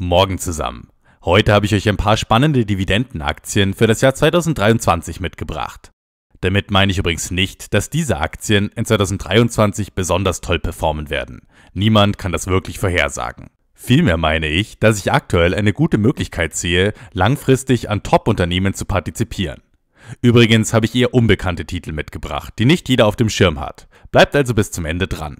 Morgen zusammen. Heute habe ich euch ein paar spannende Dividendenaktien für das Jahr 2023 mitgebracht. Damit meine ich übrigens nicht, dass diese Aktien in 2023 besonders toll performen werden. Niemand kann das wirklich vorhersagen. Vielmehr meine ich, dass ich aktuell eine gute Möglichkeit sehe, langfristig an Top-Unternehmen zu partizipieren. Übrigens habe ich eher unbekannte Titel mitgebracht, die nicht jeder auf dem Schirm hat. Bleibt also bis zum Ende dran.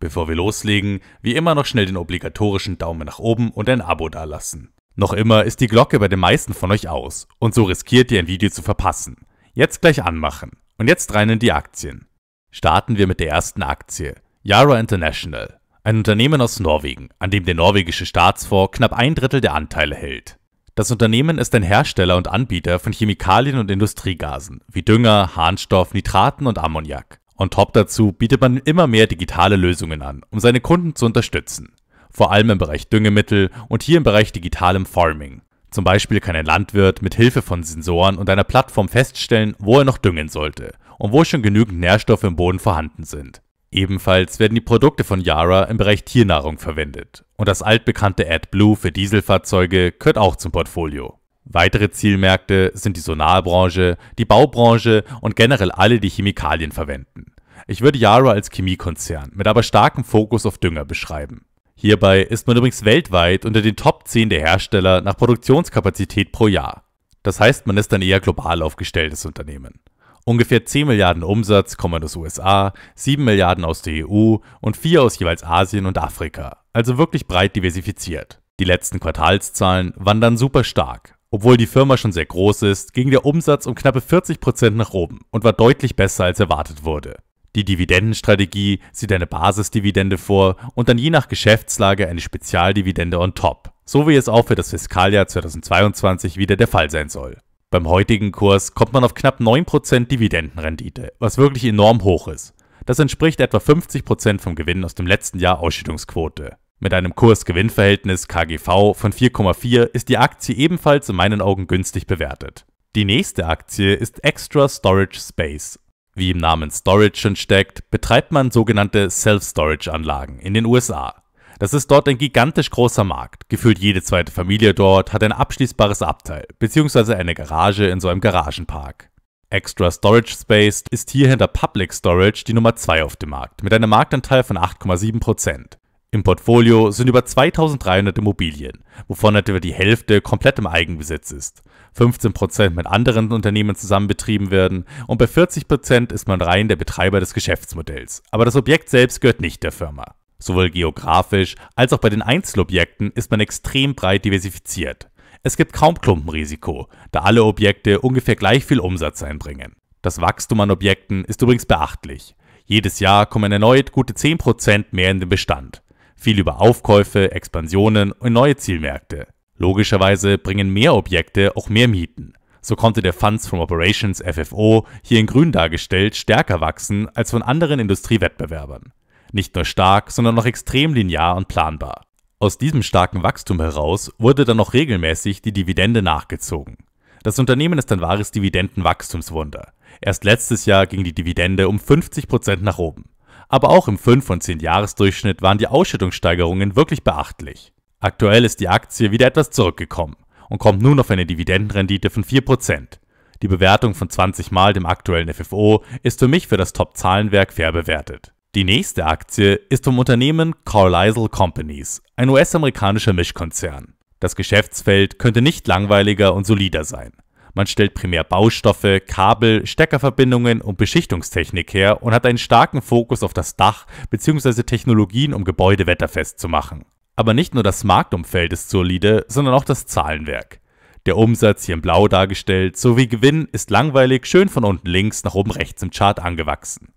Bevor wir loslegen, wie immer noch schnell den obligatorischen Daumen nach oben und ein Abo dalassen. Noch immer ist die Glocke bei den meisten von euch aus und so riskiert ihr ein Video zu verpassen. Jetzt gleich anmachen. Und jetzt rein in die Aktien. Starten wir mit der ersten Aktie, Yara International, ein Unternehmen aus Norwegen, an dem der norwegische Staatsfonds knapp ein Drittel der Anteile hält. Das Unternehmen ist ein Hersteller und Anbieter von Chemikalien und Industriegasen wie Dünger, Harnstoff, Nitraten und Ammoniak. On top dazu bietet man immer mehr digitale Lösungen an, um seine Kunden zu unterstützen. Vor allem im Bereich Düngemittel und hier im Bereich digitalem Farming. Zum Beispiel kann ein Landwirt mit Hilfe von Sensoren und einer Plattform feststellen, wo er noch düngen sollte und wo schon genügend Nährstoffe im Boden vorhanden sind. Ebenfalls werden die Produkte von Yara im Bereich Tiernahrung verwendet und das altbekannte AdBlue für Dieselfahrzeuge gehört auch zum Portfolio. Weitere Zielmärkte sind die Sonarbranche, die Baubranche und generell alle, die Chemikalien verwenden. Ich würde Yara als Chemiekonzern mit aber starkem Fokus auf Dünger beschreiben. Hierbei ist man übrigens weltweit unter den Top 10 der Hersteller nach Produktionskapazität pro Jahr. Das heißt, man ist ein eher global aufgestelltes Unternehmen. Ungefähr 10 Milliarden Umsatz kommen aus USA, 7 Milliarden aus der EU und 4 aus jeweils Asien und Afrika, also wirklich breit diversifiziert. Die letzten Quartalszahlen waren dann super stark. Obwohl die Firma schon sehr groß ist, ging der Umsatz um knappe 40% nach oben und war deutlich besser als erwartet wurde. Die Dividendenstrategie sieht eine Basisdividende vor und dann je nach Geschäftslage eine Spezialdividende on top, so wie es auch für das Fiskaljahr 2022 wieder der Fall sein soll. Beim heutigen Kurs kommt man auf knapp 9% Dividendenrendite, was wirklich enorm hoch ist. Das entspricht etwa 50% vom Gewinn aus dem letzten Jahr Ausschüttungsquote. Mit einem Kurs-Gewinn-Verhältnis KGV von 4,4 ist die Aktie ebenfalls in meinen Augen günstig bewertet. Die nächste Aktie ist Extra Storage Space. Wie im Namen Storage schon steckt, betreibt man sogenannte Self-Storage-Anlagen in den USA. Das ist dort ein gigantisch großer Markt. Gefühlt jede zweite Familie dort hat ein abschließbares Abteil, beziehungsweise eine Garage in so einem Garagenpark. Extra Storage Space ist hier hinter Public Storage die Nummer 2 auf dem Markt, mit einem Marktanteil von 8,7%. Im Portfolio sind über 2300 Immobilien, wovon etwa die Hälfte komplett im Eigenbesitz ist, 15% mit anderen Unternehmen zusammen betrieben werden und bei 40% ist man rein der Betreiber des Geschäftsmodells, aber das Objekt selbst gehört nicht der Firma. Sowohl geografisch als auch bei den Einzelobjekten ist man extrem breit diversifiziert. Es gibt kaum Klumpenrisiko, da alle Objekte ungefähr gleich viel Umsatz einbringen. Das Wachstum an Objekten ist übrigens beachtlich. Jedes Jahr kommen erneut gute 10% mehr in den Bestand. Viel über Aufkäufe, Expansionen und neue Zielmärkte. Logischerweise bringen mehr Objekte auch mehr Mieten. So konnte der Funds from Operations FFO, hier in grün dargestellt, stärker wachsen als von anderen Industriewettbewerbern. Nicht nur stark, sondern noch extrem linear und planbar. Aus diesem starken Wachstum heraus wurde dann noch regelmäßig die Dividende nachgezogen. Das Unternehmen ist ein wahres Dividendenwachstumswunder. Erst letztes Jahr ging die Dividende um 50% nach oben. Aber auch im 5- und 10-Jahres-Durchschnitt waren die Ausschüttungssteigerungen wirklich beachtlich. Aktuell ist die Aktie wieder etwas zurückgekommen und kommt nun auf eine Dividendenrendite von 4%. Die Bewertung von 20 mal dem aktuellen FFO ist für mich für das Top-Zahlenwerk fair bewertet. Die nächste Aktie ist vom Unternehmen Carlyle Companies, ein US-amerikanischer Mischkonzern. Das Geschäftsfeld könnte nicht langweiliger und solider sein. Man stellt primär Baustoffe, Kabel, Steckerverbindungen und Beschichtungstechnik her und hat einen starken Fokus auf das Dach bzw. Technologien, um Gebäude wetterfest zu machen. Aber nicht nur das Marktumfeld ist solide, sondern auch das Zahlenwerk. Der Umsatz hier in Blau dargestellt sowie Gewinn ist langweilig schön von unten links nach oben rechts im Chart angewachsen.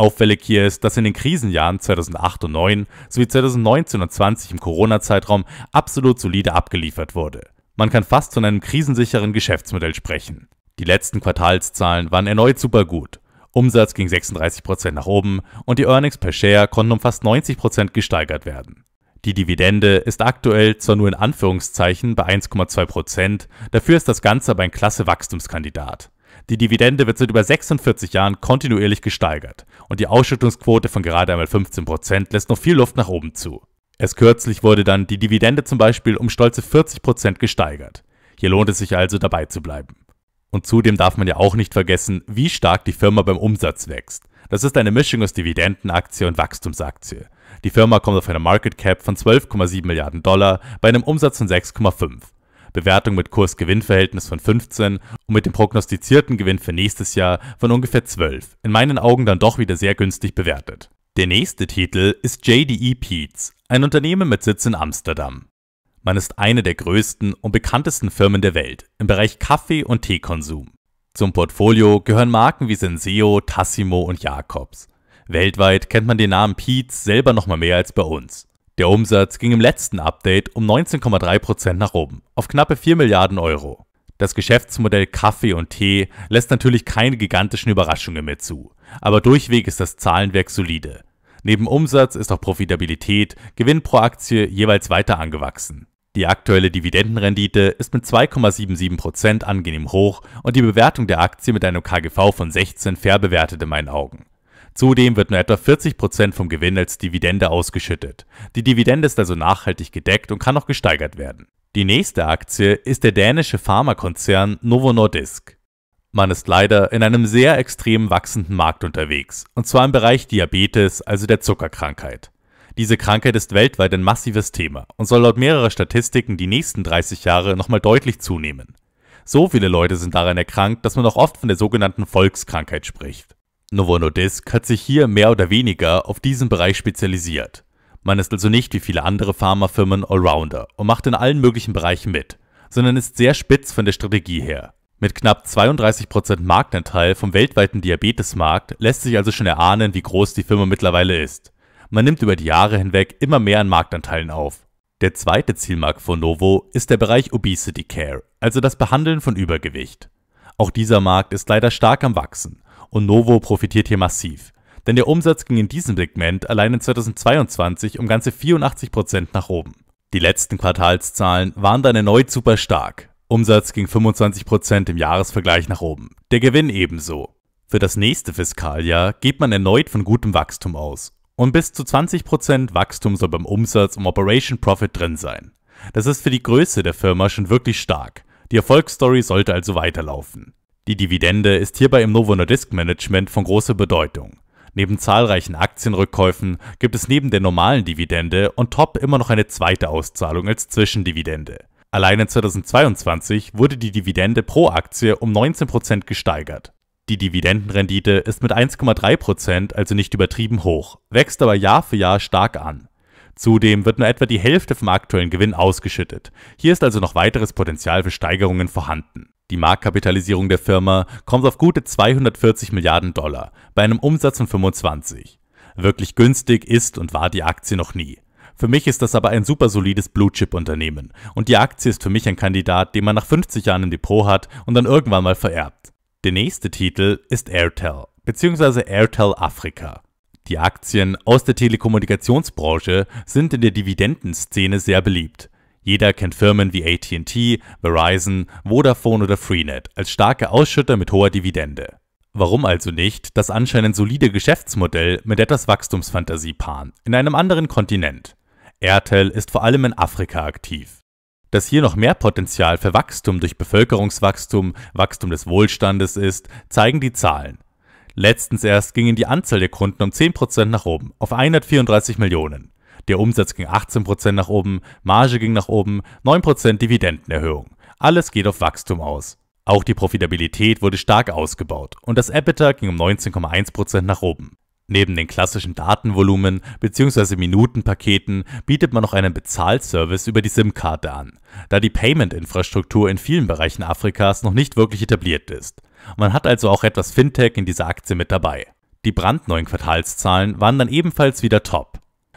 Auffällig hier ist, dass in den Krisenjahren 2008 und 2009 sowie 2019 und 2020 im Corona-Zeitraum absolut solide abgeliefert wurde. Man kann fast von einem krisensicheren Geschäftsmodell sprechen. Die letzten Quartalszahlen waren erneut super gut. Umsatz ging 36% nach oben und die Earnings per Share konnten um fast 90% gesteigert werden. Die Dividende ist aktuell zwar nur in Anführungszeichen bei 1,2%, dafür ist das Ganze aber ein klasse Wachstumskandidat. Die Dividende wird seit über 46 Jahren kontinuierlich gesteigert und die Ausschüttungsquote von gerade einmal 15% lässt noch viel Luft nach oben zu. Erst kürzlich wurde dann die Dividende zum Beispiel um stolze 40% gesteigert. Hier lohnt es sich also dabei zu bleiben. Und zudem darf man ja auch nicht vergessen, wie stark die Firma beim Umsatz wächst. Das ist eine Mischung aus Dividendenaktie und Wachstumsaktie. Die Firma kommt auf eine Market Cap von 12,7 Milliarden Dollar bei einem Umsatz von 6,5. Bewertung mit Kurs-Gewinn-Verhältnis von 15 und mit dem prognostizierten Gewinn für nächstes Jahr von ungefähr 12. In meinen Augen dann doch wieder sehr günstig bewertet. Der nächste Titel ist JDE Peets, ein Unternehmen mit Sitz in Amsterdam. Man ist eine der größten und bekanntesten Firmen der Welt im Bereich Kaffee- und Teekonsum. Zum Portfolio gehören Marken wie Senseo, Tassimo und Jacobs. Weltweit kennt man den Namen Peets selber noch mal mehr als bei uns. Der Umsatz ging im letzten Update um 19,3% nach oben, auf knappe 4 Milliarden Euro. Das Geschäftsmodell Kaffee und Tee lässt natürlich keine gigantischen Überraschungen mehr zu, aber durchweg ist das Zahlenwerk solide. Neben Umsatz ist auch Profitabilität, Gewinn pro Aktie jeweils weiter angewachsen. Die aktuelle Dividendenrendite ist mit 2,77% angenehm hoch und die Bewertung der Aktie mit einem KGV von 16 fair bewertet in meinen Augen. Zudem wird nur etwa 40% vom Gewinn als Dividende ausgeschüttet. Die Dividende ist also nachhaltig gedeckt und kann noch gesteigert werden. Die nächste Aktie ist der dänische Pharmakonzern Novo Nordisk. Man ist leider in einem sehr extrem wachsenden Markt unterwegs, und zwar im Bereich Diabetes, also der Zuckerkrankheit. Diese Krankheit ist weltweit ein massives Thema und soll laut mehrerer Statistiken die nächsten 30 Jahre nochmal deutlich zunehmen. So viele Leute sind daran erkrankt, dass man auch oft von der sogenannten Volkskrankheit spricht. Novo Nordisk hat sich hier mehr oder weniger auf diesen Bereich spezialisiert. Man ist also nicht wie viele andere Pharmafirmen Allrounder und macht in allen möglichen Bereichen mit, sondern ist sehr spitz von der Strategie her. Mit knapp 32% Marktanteil vom weltweiten Diabetesmarkt lässt sich also schon erahnen, wie groß die Firma mittlerweile ist. Man nimmt über die Jahre hinweg immer mehr an Marktanteilen auf. Der zweite Zielmarkt von Novo ist der Bereich Obesity Care, also das Behandeln von Übergewicht. Auch dieser Markt ist leider stark am Wachsen und Novo profitiert hier massiv. Denn der Umsatz ging in diesem Segment allein in 2022 um ganze 84% nach oben. Die letzten Quartalszahlen waren dann erneut super stark. Umsatz ging 25% im Jahresvergleich nach oben. Der Gewinn ebenso. Für das nächste Fiskaljahr geht man erneut von gutem Wachstum aus. Und bis zu 20% Wachstum soll beim Umsatz im Operation Profit drin sein. Das ist für die Größe der Firma schon wirklich stark. Die Erfolgsstory sollte also weiterlaufen. Die Dividende ist hierbei im Novo Nordisk Management von großer Bedeutung. Neben zahlreichen Aktienrückkäufen gibt es neben der normalen Dividende on top immer noch eine zweite Auszahlung als Zwischendividende. Allein in 2022 wurde die Dividende pro Aktie um 19% gesteigert. Die Dividendenrendite ist mit 1,3%, also nicht übertrieben hoch, wächst aber Jahr für Jahr stark an. Zudem wird nur etwa die Hälfte vom aktuellen Gewinn ausgeschüttet. Hier ist also noch weiteres Potenzial für Steigerungen vorhanden. Die Marktkapitalisierung der Firma kommt auf gute 240 Milliarden Dollar bei einem Umsatz von 25. Wirklich günstig ist und war die Aktie noch nie. Für mich ist das aber ein super solides Blue-Chip-Unternehmen und die Aktie ist für mich ein Kandidat, den man nach 50 Jahren im Depot hat und dann irgendwann mal vererbt. Der nächste Titel ist Airtel bzw. Airtel Afrika. Die Aktien aus der Telekommunikationsbranche sind in der Dividendenszene sehr beliebt. Jeder kennt Firmen wie ATT, Verizon, Vodafone oder Freenet als starke Ausschütter mit hoher Dividende. Warum also nicht das anscheinend solide Geschäftsmodell mit etwas Wachstumsfantasie paaren, in einem anderen Kontinent? Airtel ist vor allem in Afrika aktiv. Dass hier noch mehr Potenzial für Wachstum durch Bevölkerungswachstum, Wachstum des Wohlstandes ist, zeigen die Zahlen. Letztens erst ging die Anzahl der Kunden um 10% nach oben, auf 134 Millionen. Der Umsatz ging 18% nach oben, Marge ging nach oben, 9% Dividendenerhöhung. Alles geht auf Wachstum aus. Auch die Profitabilität wurde stark ausgebaut und das EBITDA ging um 19,1% nach oben. Neben den klassischen Datenvolumen bzw. Minutenpaketen bietet man noch einen Bezahlservice über die SIM-Karte an, da die Payment-Infrastruktur in vielen Bereichen Afrikas noch nicht wirklich etabliert ist. Man hat also auch etwas Fintech in dieser Aktie mit dabei. Die brandneuen Quartalszahlen waren dann ebenfalls wieder top.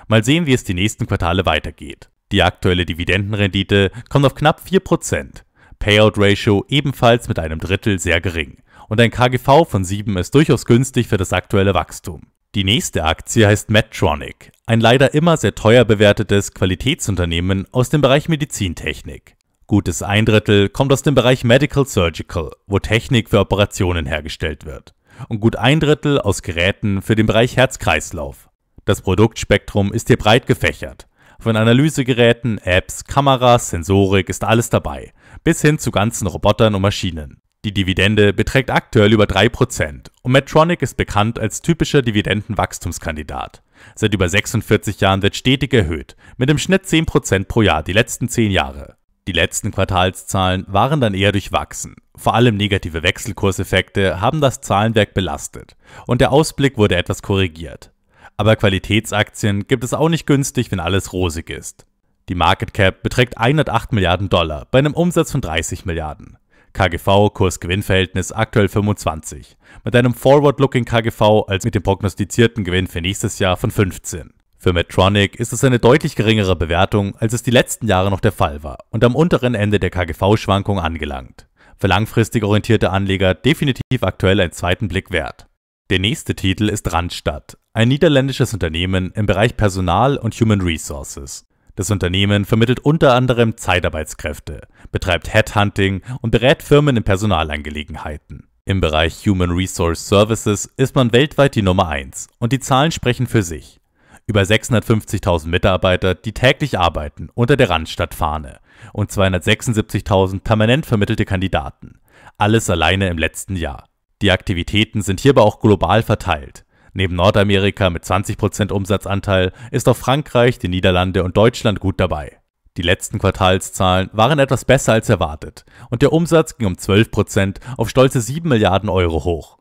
Mal sehen, wie es die nächsten Quartale weitergeht. Die aktuelle Dividendenrendite kommt auf knapp 4%. Payout Ratio ebenfalls mit einem Drittel sehr gering. Und ein KGV von 7 ist durchaus günstig für das aktuelle Wachstum. Die nächste Aktie heißt Medtronic, ein leider immer sehr teuer bewertetes Qualitätsunternehmen aus dem Bereich Medizintechnik. Gutes ein Drittel kommt aus dem Bereich Medical Surgical, wo Technik für Operationen hergestellt wird. Und gut ein Drittel aus Geräten für den Bereich Herz-Kreislauf. Das Produktspektrum ist hier breit gefächert. Von Analysegeräten, Apps, Kameras, Sensorik ist alles dabei, bis hin zu ganzen Robotern und Maschinen. Die Dividende beträgt aktuell über 3% und Medtronic ist bekannt als typischer Dividendenwachstumskandidat. Seit über 46 Jahren wird stetig erhöht, mit im Schnitt 10% pro Jahr die letzten 10 Jahre. Die letzten Quartalszahlen waren dann eher durchwachsen. Vor allem negative Wechselkurseffekte haben das Zahlenwerk belastet und der Ausblick wurde etwas korrigiert. Aber Qualitätsaktien gibt es auch nicht günstig, wenn alles rosig ist. Die Market Cap beträgt 108 Milliarden Dollar bei einem Umsatz von 30 Milliarden. KGV Kurs-Gewinn-Verhältnis aktuell 25, mit einem Forward-Looking KGV als mit dem prognostizierten Gewinn für nächstes Jahr von 15. Für Medtronic ist es eine deutlich geringere Bewertung, als es die letzten Jahre noch der Fall war und am unteren Ende der KGV-Schwankung angelangt. Für langfristig orientierte Anleger definitiv aktuell einen zweiten Blick wert. Der nächste Titel ist Randstadt, ein niederländisches Unternehmen im Bereich Personal und Human Resources. Das Unternehmen vermittelt unter anderem Zeitarbeitskräfte, betreibt Headhunting und berät Firmen in Personalangelegenheiten. Im Bereich Human Resource Services ist man weltweit die Nummer 1 und die Zahlen sprechen für sich über 650.000 Mitarbeiter, die täglich arbeiten unter der Randstadtfahne und 276.000 permanent vermittelte Kandidaten. Alles alleine im letzten Jahr. Die Aktivitäten sind hierbei auch global verteilt. Neben Nordamerika mit 20% Umsatzanteil ist auch Frankreich, die Niederlande und Deutschland gut dabei. Die letzten Quartalszahlen waren etwas besser als erwartet und der Umsatz ging um 12% auf stolze 7 Milliarden Euro hoch.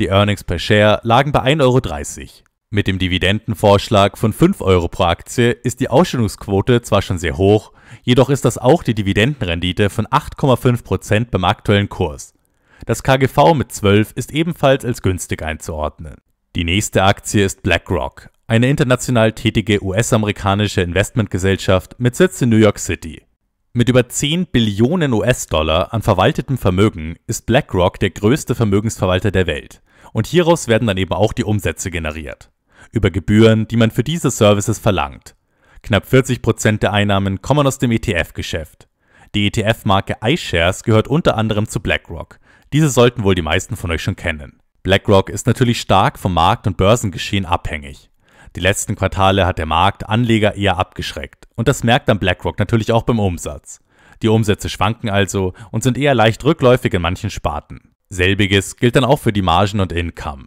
Die Earnings per Share lagen bei 1,30 Euro. Mit dem Dividendenvorschlag von 5 Euro pro Aktie ist die Ausschüttungsquote zwar schon sehr hoch, jedoch ist das auch die Dividendenrendite von 8,5% beim aktuellen Kurs. Das KGV mit 12 ist ebenfalls als günstig einzuordnen. Die nächste Aktie ist BlackRock, eine international tätige US-amerikanische Investmentgesellschaft mit Sitz in New York City. Mit über 10 Billionen US-Dollar an verwaltetem Vermögen ist BlackRock der größte Vermögensverwalter der Welt und hieraus werden dann eben auch die Umsätze generiert über Gebühren, die man für diese Services verlangt. Knapp 40% der Einnahmen kommen aus dem ETF-Geschäft. Die ETF-Marke iShares gehört unter anderem zu BlackRock. Diese sollten wohl die meisten von euch schon kennen. BlackRock ist natürlich stark vom Markt- und Börsengeschehen abhängig. Die letzten Quartale hat der Markt Anleger eher abgeschreckt und das merkt dann BlackRock natürlich auch beim Umsatz. Die Umsätze schwanken also und sind eher leicht rückläufig in manchen Sparten. Selbiges gilt dann auch für die Margen und Income.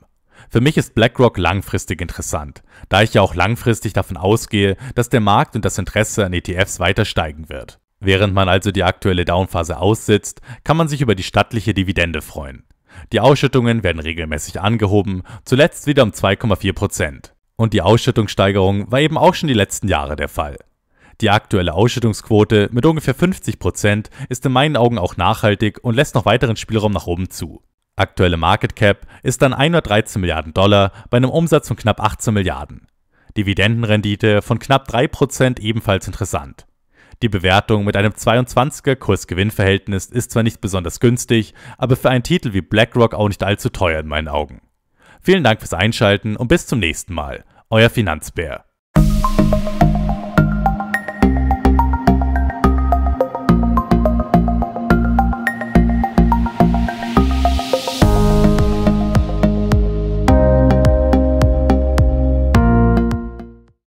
Für mich ist BlackRock langfristig interessant, da ich ja auch langfristig davon ausgehe, dass der Markt und das Interesse an ETFs weiter steigen wird. Während man also die aktuelle Downphase aussitzt, kann man sich über die stattliche Dividende freuen. Die Ausschüttungen werden regelmäßig angehoben, zuletzt wieder um 2,4 Prozent. Und die Ausschüttungssteigerung war eben auch schon die letzten Jahre der Fall. Die aktuelle Ausschüttungsquote mit ungefähr 50 Prozent ist in meinen Augen auch nachhaltig und lässt noch weiteren Spielraum nach oben zu. Aktuelle Market Cap ist dann 113 Milliarden Dollar bei einem Umsatz von knapp 18 Milliarden. Dividendenrendite von knapp 3% ebenfalls interessant. Die Bewertung mit einem 22er Kurs-Gewinn-Verhältnis ist zwar nicht besonders günstig, aber für einen Titel wie BlackRock auch nicht allzu teuer in meinen Augen. Vielen Dank fürs Einschalten und bis zum nächsten Mal. Euer Finanzbär.